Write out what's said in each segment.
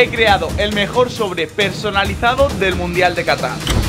he creado el mejor sobre personalizado del Mundial de Qatar.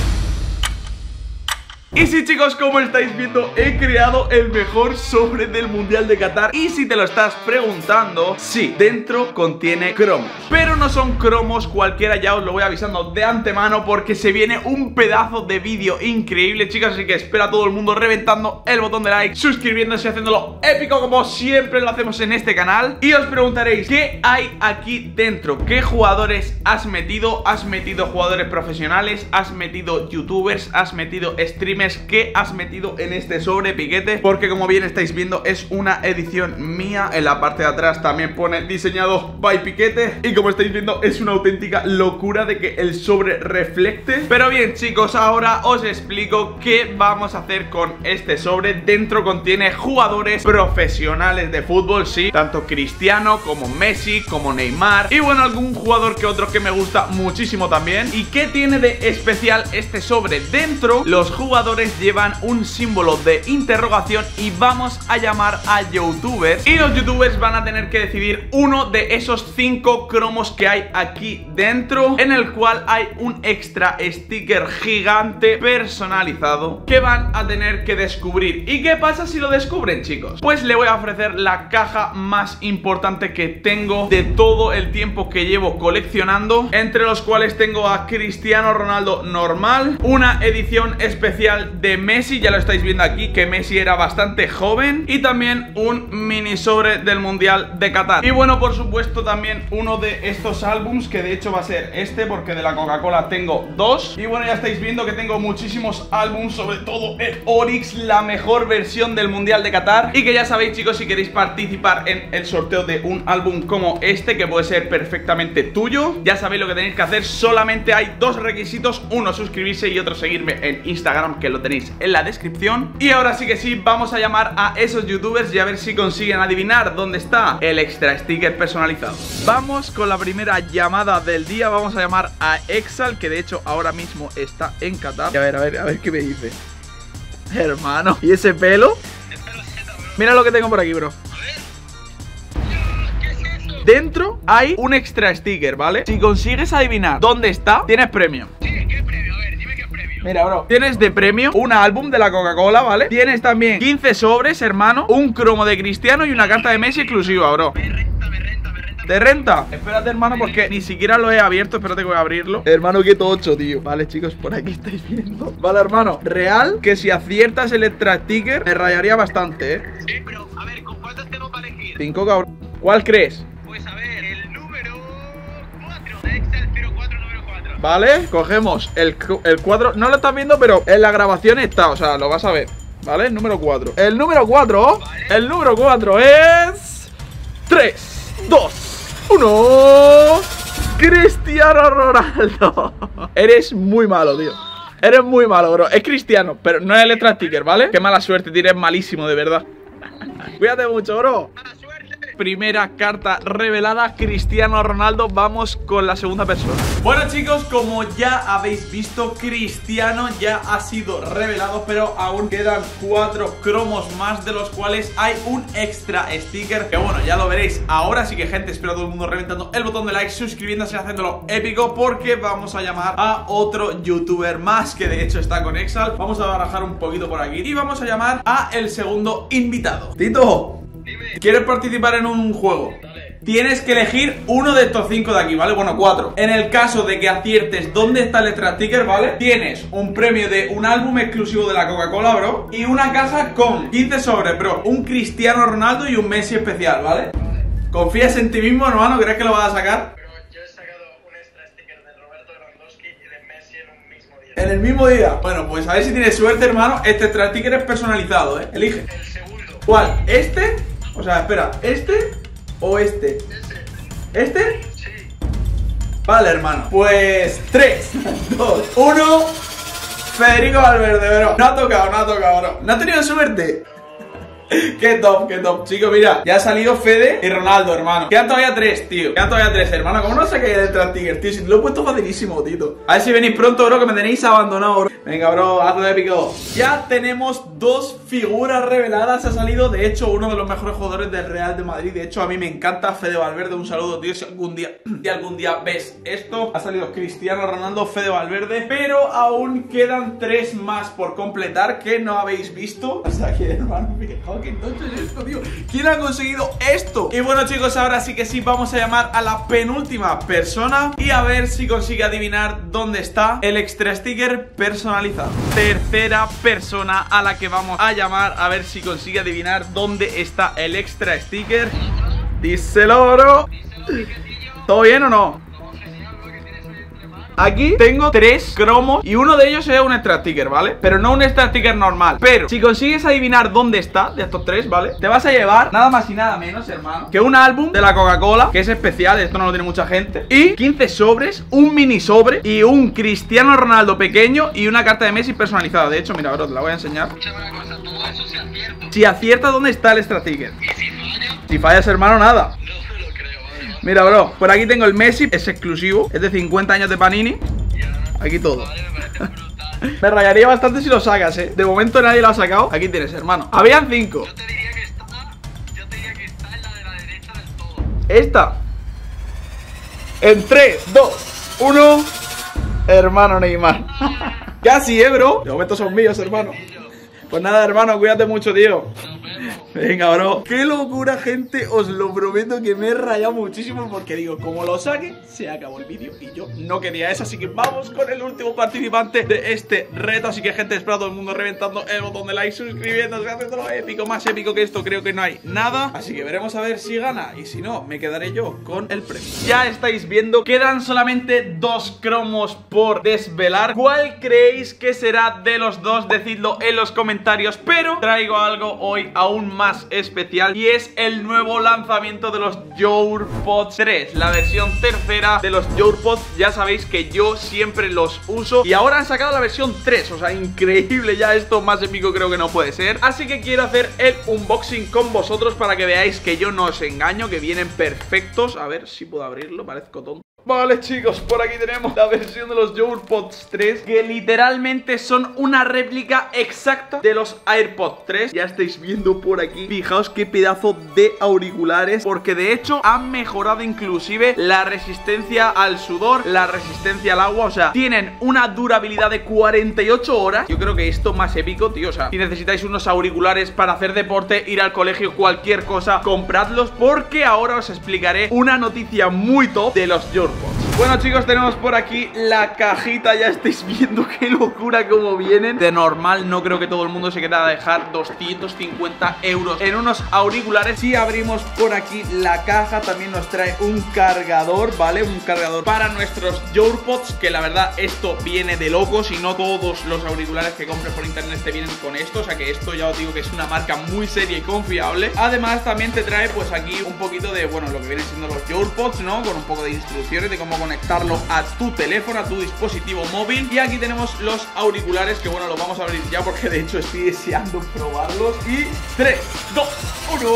Y sí chicos, como estáis viendo, he creado el mejor sobre del Mundial de Qatar Y si te lo estás preguntando, sí, dentro contiene cromos Pero no son cromos cualquiera, ya os lo voy avisando de antemano Porque se viene un pedazo de vídeo increíble chicos Así que espera a todo el mundo reventando el botón de like Suscribiéndose y haciéndolo épico como siempre lo hacemos en este canal Y os preguntaréis, ¿qué hay aquí dentro? ¿Qué jugadores has metido? ¿Has metido jugadores profesionales? ¿Has metido youtubers? ¿Has metido streamers? Que has metido en este sobre piquete Porque como bien estáis viendo es una edición mía. En la parte de atrás también pone diseñado by piquete. Y como estáis viendo es una auténtica locura de que el sobre reflecte. Pero bien chicos, ahora os explico qué vamos a hacer con este sobre. Dentro contiene jugadores profesionales de fútbol, sí. Tanto Cristiano como Messi, como Neymar. Y bueno, algún jugador que otro que me gusta muchísimo también. ¿Y qué tiene de especial este sobre? Dentro los jugadores llevan un símbolo de interrogación y vamos a llamar a youtubers y los youtubers van a tener que decidir uno de esos cinco cromos que hay aquí dentro en el cual hay un extra sticker gigante personalizado que van a tener que descubrir ¿y qué pasa si lo descubren chicos? Pues le voy a ofrecer la caja más importante que tengo de todo el tiempo que llevo coleccionando entre los cuales tengo a Cristiano Ronaldo normal una edición especial de Messi, ya lo estáis viendo aquí, que Messi era bastante joven Y también un mini sobre del Mundial de Qatar. Y bueno, por supuesto también uno de estos álbums, que de hecho va a ser este Porque de la Coca-Cola tengo dos. Y bueno, ya estáis viendo que tengo muchísimos álbums, sobre todo el Oryx, la mejor versión del Mundial de Qatar. Y que ya sabéis chicos, si queréis participar en el sorteo de un álbum como este, que puede ser perfectamente tuyo Ya sabéis lo que tenéis que hacer, solamente hay dos requisitos Uno, suscribirse y otro, seguirme en Instagram, que lo tenéis en la descripción. Y ahora sí que sí, vamos a llamar a esos youtubers y a ver si consiguen adivinar dónde está el extra sticker personalizado. Vamos con la primera llamada del día, vamos a llamar a Exal, que de hecho ahora mismo está en Qatar. A ver, a ver, a ver qué me dice. Hermano, ¿y ese pelo? Mira lo que tengo por aquí, bro. Dentro hay un extra sticker, ¿vale? Si consigues adivinar dónde está, tienes premio Mira, bro, tienes de premio un álbum de la Coca-Cola, ¿vale? Tienes también 15 sobres, hermano Un cromo de Cristiano y una carta de Messi exclusiva, bro Me renta, me renta, me renta ¿Te renta? Espérate, hermano, porque ni siquiera lo he abierto Espérate que voy a abrirlo Hermano, qué tocho, tío Vale, chicos, por aquí estáis viendo Vale, hermano, real que si aciertas el extra sticker Me rayaría bastante, ¿eh? Sí, pero, a ver, ¿con cuántos tengo para elegir? Cinco, cabrón ¿Cuál crees? Vale, cogemos el, el 4 No lo estás viendo, pero en la grabación está O sea, lo vas a ver. ¿Vale? El número 4 El número 4 El número 4 es 3, 2, 1 Cristiano Ronaldo. Eres muy malo, tío. Eres muy malo, bro. Es cristiano, pero no es el extra sticker, ¿vale? Qué mala suerte, tío. Malísimo, de verdad. Cuídate mucho, bro primera carta revelada Cristiano Ronaldo. Vamos con la segunda persona. Bueno chicos, como ya habéis visto Cristiano ya ha sido revelado Pero aún quedan cuatro cromos más De los cuales hay un extra sticker Que bueno, ya lo veréis ahora. Así que gente, espero a todo el mundo reventando el botón de like Suscribiéndose y haciéndolo épico Porque vamos a llamar a otro youtuber más Que de hecho está con Exal. Vamos a barajar un poquito por aquí Y vamos a llamar a el segundo invitado. Tito ¿Quieres participar en un juego? Tienes que elegir uno de estos cinco de aquí, ¿vale? Bueno, cuatro En el caso de que aciertes dónde está el extra sticker, ¿vale? Tienes un premio de un álbum exclusivo de la Coca-Cola, bro Y una caja con 15 sobres, bro Un Cristiano Ronaldo y un Messi especial, ¿vale? ¿Confías en ti mismo, hermano? ¿Crees que lo vas a sacar? Pero yo he sacado un extra sticker de Roberto Lewandowski y de Messi en un mismo día ¿En el mismo día? Bueno, pues a ver si tienes suerte, hermano Este extra sticker es personalizado, ¿eh? Elige El segundo ¿Cuál? ¿Este? O sea, espera, ¿este o este? ¿Este? Sí Vale, hermano Pues 3, 2, 1 Federico Valverde, bro No ha tocado, no ha tocado, bro ¿No ha tenido suerte? Qué top, qué top. Chicos, mira, ya ha salido Fede y Ronaldo, hermano. Quedan todavía tres, tío. Quedan todavía tres, hermano. ¿Cómo no sé qué el Trastigger, tío? Si lo he puesto facilísimo, tito. A ver si venís pronto, bro, que me tenéis abandonado, bro. Venga, bro, hazlo épico. Ya tenemos dos figuras reveladas. Ha salido, de hecho, uno de los mejores jugadores del Real de Madrid. De hecho, a mí me encanta Fede Valverde. Un saludo, tío. Si algún día, si algún día ves esto, ha salido Cristiano Ronaldo, Fede Valverde. Pero aún quedan tres más por completar que no habéis visto. Sea que, hermano, fijaos que tocho es esto, tío. ¿Quién ha conseguido esto? Y bueno, chicos, ahora sí que sí, vamos a llamar a la penúltima persona y a ver si consigue adivinar dónde está el extra sticker personalizado. Tercera persona a la que vamos a llamar a ver si consigue adivinar dónde está el extra sticker. Díselo, bro. ¿Todo bien o no? Aquí tengo tres cromos y uno de ellos es un extra sticker, ¿vale? Pero no un extra sticker normal. Pero si consigues adivinar dónde está de estos tres, ¿vale? Te vas a llevar nada más y nada menos, hermano Que un álbum de la Coca-Cola, que es especial, esto no lo tiene mucha gente Y 15 sobres, un mini sobre y un Cristiano Ronaldo pequeño y una carta de Messi personalizada. De hecho, mira, bro, te la voy a enseñar. Si acierta dónde está el extra sticker Si fallas, hermano, nada Mira, bro, por aquí tengo el Messi, es exclusivo, es de 50 años de Panini. Aquí todo. Me rayaría bastante si lo sacas, eh. De momento nadie lo ha sacado. Aquí tienes, hermano. Habían cinco. Yo te diría que está. Yo te diría que está en la de la derecha del todo. Esta. En 3, 2, 1. Hermano Neymar. Casi, eh, bro. De momento son míos, hermano. Pues nada, hermano, cuídate mucho, tío. Venga, bro. Qué locura, gente. Os lo prometo que me he rayado muchísimo porque digo, como lo saque, se acabó el vídeo y yo no quería eso. Así que vamos con el último participante de este reto. Así que, gente, espero a todo el mundo reventando el botón de like, suscribiéndose, haciéndolo épico. Más épico que esto, creo que no hay nada. Así que veremos a ver si gana. Y si no, me quedaré yo con el premio. Ya estáis viendo, quedan solamente dos cromos por desvelar. ¿Cuál creéis que será de los dos? Decidlo en los comentarios. Pero traigo algo hoy aún más especial y es el nuevo lanzamiento de los YourPods 3 La versión tercera de los YourPods. Ya sabéis que yo siempre los uso Y ahora han sacado la versión 3 O sea, increíble ya esto, más épico creo que no puede ser. Así que quiero hacer el unboxing con vosotros Para que veáis que yo no os engaño Que vienen perfectos. A ver si puedo abrirlo, parezco tonto Vale chicos, por aquí tenemos la versión de los YourPods 3 Que literalmente son una réplica exacta de los AirPods 3 Ya estáis viendo por aquí. Fijaos qué pedazo de auriculares Porque de hecho han mejorado inclusive la resistencia al sudor La resistencia al agua, o sea, tienen una durabilidad de 48 horas. Yo creo que esto más épico, tío, o sea Si necesitáis unos auriculares para hacer deporte, ir al colegio, cualquier cosa Compradlos porque ahora os explicaré una noticia muy top de los once. Bueno chicos, tenemos por aquí la cajita Ya estáis viendo qué locura como vienen De normal no creo que todo el mundo se quiera dejar 250 euros en unos auriculares Si abrimos por aquí la caja También nos trae un cargador, ¿vale? Un cargador para nuestros YourPods Que la verdad esto viene de locos Y no todos los auriculares que compres por internet te vienen con esto O sea que esto ya os digo que es una marca muy seria y confiable Además también te trae pues aquí un poquito de, bueno, lo que vienen siendo los YourPods, ¿no? Con un poco de instrucciones de cómo conectarlo a tu teléfono, a tu dispositivo móvil. Y aquí tenemos los auriculares, que bueno, los vamos a abrir ya porque de hecho estoy deseando probarlos. Y 3, 2, 1.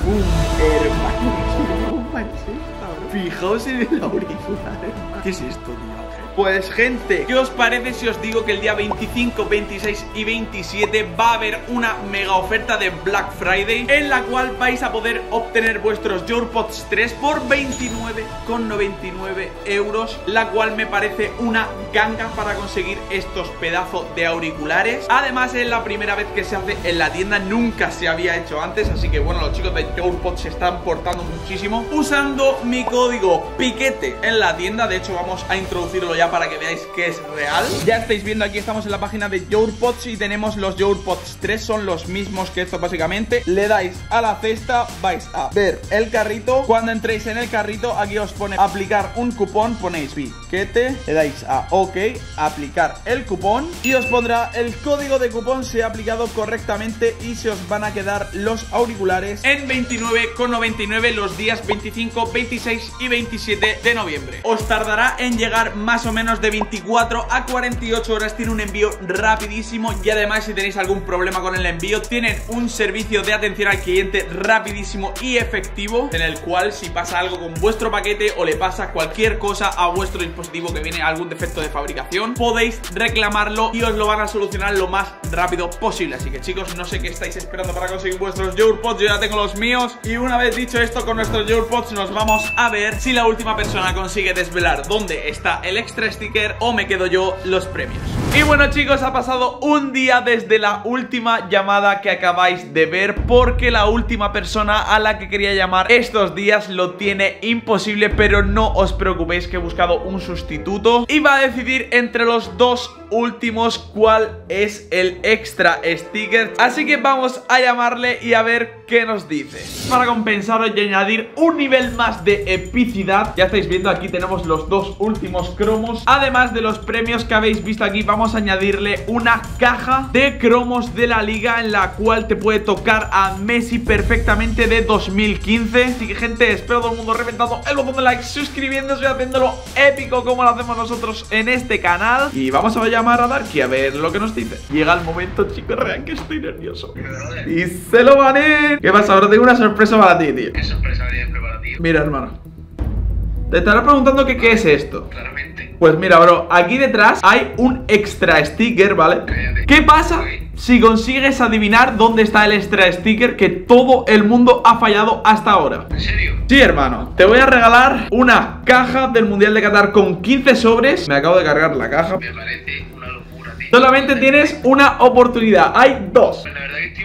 ¡Bum! Hermano, Fijaos en el auricular. ¿Qué es esto, tío? Pues gente, ¿qué os parece si os digo que el día 25, 26 y 27 va a haber una mega oferta de Black Friday en la cual vais a poder obtener vuestros YourPods 3 por 29,99 euros la cual me parece una ganga para conseguir estos pedazos de auriculares. Además es la primera vez que se hace en la tienda nunca se había hecho antes así que bueno los chicos de YourPods se están portando muchísimo usando mi código piquete en la tienda. De hecho vamos a introducirlo ya para que veáis que es real. Ya estáis viendo aquí, estamos en la página de YourPods Y tenemos los YourPods 3, son los mismos que estos básicamente. Le dais a la cesta, vais a ver el carrito. Cuando entréis en el carrito, aquí os pone aplicar un cupón Ponéis piquete, le dais a OK, aplicar el cupón Y os pondrá el código de cupón se ha aplicado correctamente Y se os van a quedar los auriculares en 29,99 los días 25, 26 y 27 de noviembre. Os tardará en llegar más o menos de 24 a 48 horas. Tiene un envío rapidísimo y además si tenéis algún problema con el envío, tienen un servicio de atención al cliente rapidísimo y efectivo en el cual si pasa algo con vuestro paquete o le pasa cualquier cosa a vuestro dispositivo que viene algún defecto de fabricación, podéis reclamarlo y os lo van a solucionar lo más rápido posible. Así que chicos, no sé qué estáis esperando para conseguir vuestros Pods, yo ya tengo los míos. Y una vez dicho esto con nuestros Pods, nos vamos a ver si la última persona consigue desvelar dónde está el extra sticker o me quedo yo los premios. Y bueno chicos, ha pasado un día desde la última llamada que acabáis de ver Porque la última persona a la que quería llamar estos días lo tiene imposible Pero no os preocupéis que he buscado un sustituto Y va a decidir entre los dos últimos cuál es el extra sticker Así que vamos a llamarle y a ver qué nos dice Para compensaros y añadir un nivel más de epicidad Ya estáis viendo aquí tenemos los dos últimos cromos. Además de los premios que habéis visto aquí Vamos a añadirle una caja de cromos de la liga En la cual te puede tocar a Messi perfectamente de 2015 Así que gente, espero todo el mundo reventando el botón de like Suscribiéndose y haciéndolo épico como lo hacemos nosotros en este canal. Y vamos a llamar a Darky a ver lo que nos dice. Llega el momento chicos, real que estoy nervioso. Y se lo van a ¿Qué pasa? Ahora tengo una sorpresa para ti, tío ¿Qué sorpresa tienes preparada, tío? Mira, hermano Te estarás preguntando que qué es esto Claramente. Pues mira, bro, aquí detrás hay un extra sticker, ¿vale? Cállate. ¿Qué pasa si consigues adivinar dónde está el extra sticker que todo el mundo ha fallado hasta ahora? ¿En serio? Sí, hermano, te voy a regalar una caja del Mundial de Qatar con 15 sobres Me acabo de cargar la caja Me parece una locura, tío. Solamente tienes una oportunidad, hay dos Pues la verdad que estoy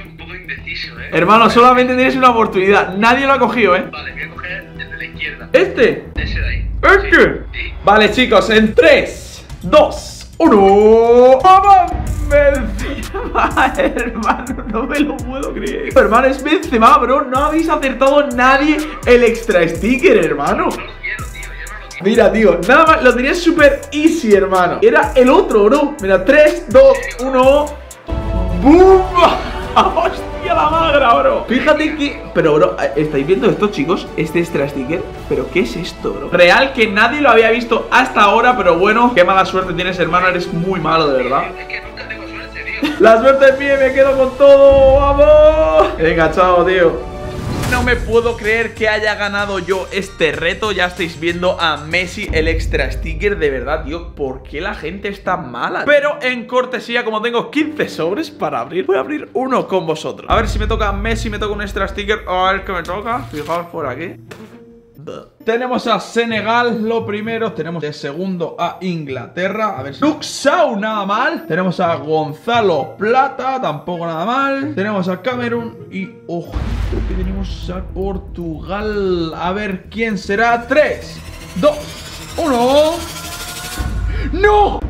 Hermano, solamente tienes una oportunidad, nadie lo ha cogido, ¿eh? Vale, voy a coger el de la izquierda. ¿Este? Ese de ahí. ¿Este? Sí. Vale, chicos, en 3, 2, 1. ¡Vamos! Benzema, hermano, no me lo puedo creer. Hermano, es Benzema, bro. No habéis acertado nadie el extra sticker, hermano. No lo quiero, tío. Yo no lo quiero. Mira, tío, nada más, lo tenías súper easy, hermano. Era el otro, bro. Mira, 3, 2, 1. ¡Boom! ¡Hostia la magra, bro! Fíjate que. Pero, bro, ¿estáis viendo esto, chicos? Este extra sticker. ¿Pero qué es esto, bro? Real que nadie lo había visto hasta ahora, pero bueno, qué mala suerte tienes, hermano. Eres muy malo, de verdad. Es que nunca tengo suerte, tío. La suerte es mía me quedo con todo. ¡Vamos! Venga, chao, tío. No me puedo creer que haya ganado yo este reto. Ya estáis viendo a Messi el extra sticker. De verdad, tío, ¿por qué la gente es tan mala? Pero en cortesía, como tengo 15 sobres para abrir, voy a abrir uno con vosotros. A ver si me toca Messi, me toca un extra sticker. A ver qué me toca. Fijaos por aquí. Tenemos a Senegal, lo primero. Tenemos de segundo a Inglaterra. A ver si. Luxau, nada mal. Tenemos a Gonzalo Plata, tampoco nada mal. Tenemos a Camerún y. Ojito que tenemos a Portugal. A ver quién será. 3, 2, 1. ¡No!